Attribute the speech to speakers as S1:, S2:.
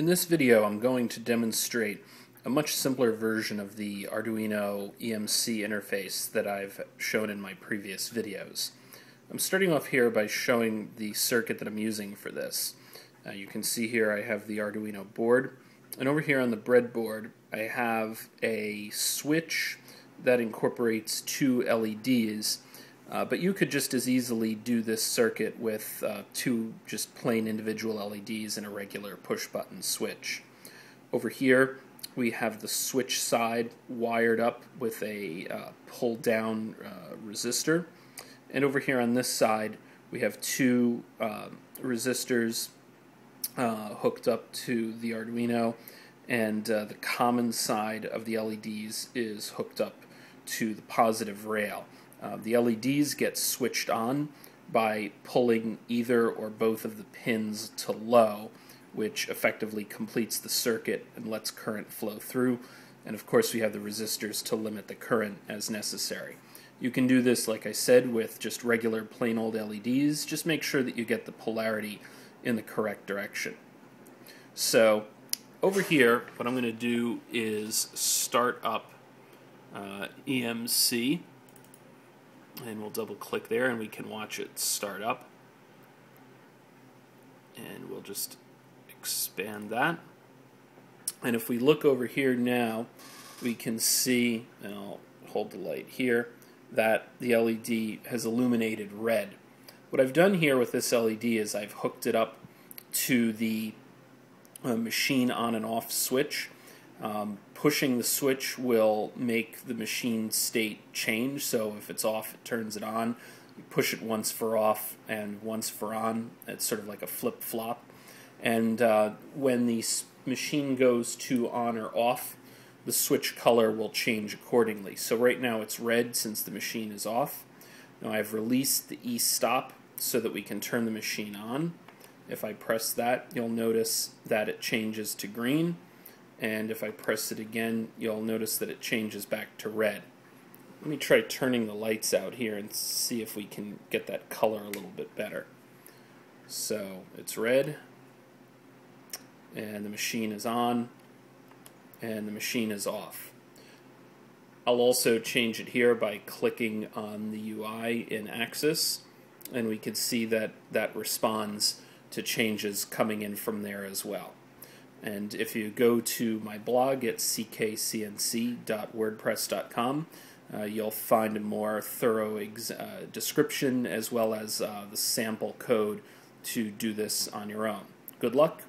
S1: In this video I'm going to demonstrate a much simpler version of the Arduino EMC interface that I've shown in my previous videos. I'm starting off here by showing the circuit that I'm using for this. Uh, you can see here I have the Arduino board and over here on the breadboard I have a switch that incorporates two LEDs uh, but you could just as easily do this circuit with uh, two just plain individual LEDs and a regular push button switch. Over here we have the switch side wired up with a uh, pull down uh, resistor and over here on this side we have two um, resistors uh, hooked up to the Arduino and uh, the common side of the LEDs is hooked up to the positive rail. Uh, the LEDs get switched on by pulling either or both of the pins to low, which effectively completes the circuit and lets current flow through. And of course, we have the resistors to limit the current as necessary. You can do this, like I said, with just regular plain old LEDs. Just make sure that you get the polarity in the correct direction. So over here, what I'm going to do is start up uh, EMC and we'll double click there and we can watch it start up. And we'll just expand that. And if we look over here now we can see and I'll hold the light here that the LED has illuminated red. What I've done here with this LED is I've hooked it up to the uh, machine on and off switch um, pushing the switch will make the machine state change. So if it's off, it turns it on. You push it once for off and once for on. It's sort of like a flip flop. And uh, when the machine goes to on or off, the switch color will change accordingly. So right now it's red since the machine is off. Now I've released the e-stop so that we can turn the machine on. If I press that, you'll notice that it changes to green and if I press it again you'll notice that it changes back to red. Let me try turning the lights out here and see if we can get that color a little bit better. So it's red and the machine is on and the machine is off. I'll also change it here by clicking on the UI in Axis and we can see that that responds to changes coming in from there as well. And if you go to my blog at ckcnc.wordpress.com, uh, you'll find a more thorough uh, description as well as uh, the sample code to do this on your own. Good luck.